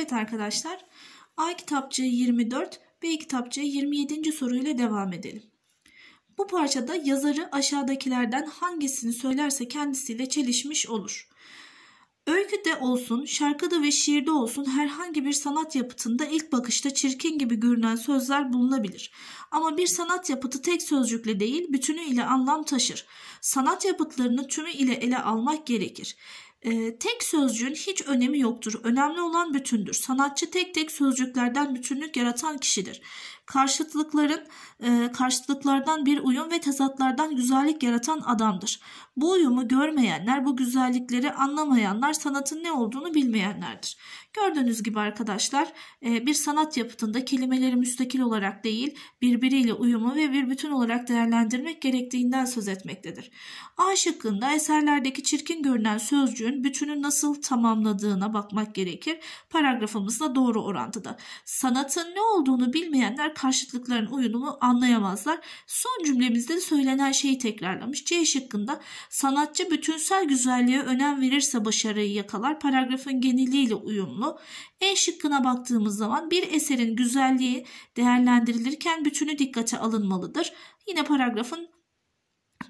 Evet arkadaşlar A kitapçığı 24 B kitapçığı 27. soruyla devam edelim. Bu parçada yazarı aşağıdakilerden hangisini söylerse kendisiyle çelişmiş olur. Öyküde olsun, şarkıda ve şiirde olsun herhangi bir sanat yapıtında ilk bakışta çirkin gibi görünen sözler bulunabilir. Ama bir sanat yapıtı tek sözcükle değil, bütünüyle anlam taşır. Sanat yapıtlarını tümü ile ele almak gerekir. E, tek sözcüğün hiç önemi yoktur. Önemli olan bütündür. Sanatçı tek tek sözcüklerden bütünlük yaratan kişidir. Karşıtlıkların e, karşıtlıklardan bir uyum ve tezatlardan güzellik yaratan adamdır. Bu uyumu görmeyenler, bu güzellikleri anlamayanlar sanatın ne olduğunu bilmeyenlerdir. Gördüğünüz gibi arkadaşlar e, bir sanat yapıtında kelimeleri müstakil olarak değil birbiriyle uyumu ve bir bütün olarak değerlendirmek gerektiğinden söz etmektedir. A şıkkında eserlerdeki çirkin görünen sözcüğün bütünü nasıl tamamladığına bakmak gerekir. Paragrafımızla doğru orantıda. Sanatın ne olduğunu bilmeyenler karşıtlıkların uyumu anlayamazlar. Son cümlemizde de söylenen şeyi tekrarlamış. C şıkkında sanatçı bütünsel güzelliğe önem verirse başarıyı yakalar. Paragrafın geneliyle uyumlu. E şıkkına baktığımız zaman bir eserin güzelliği değerlendirilirken bütünü dikkate alınmalıdır. Yine paragrafın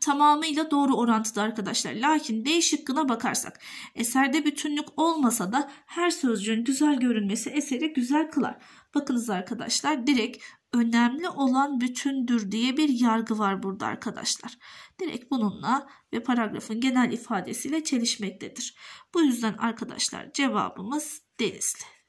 tamamıyla doğru orantıda arkadaşlar. Lakin D şıkkına bakarsak eserde bütünlük olmasa da her sözcüğün güzel görünmesi eseri güzel kılar. Bakınız arkadaşlar direkt önemli olan bütündür diye bir yargı var burada arkadaşlar. Direkt bununla ve paragrafın genel ifadesiyle çelişmektedir. Bu yüzden arkadaşlar cevabımız Denizli.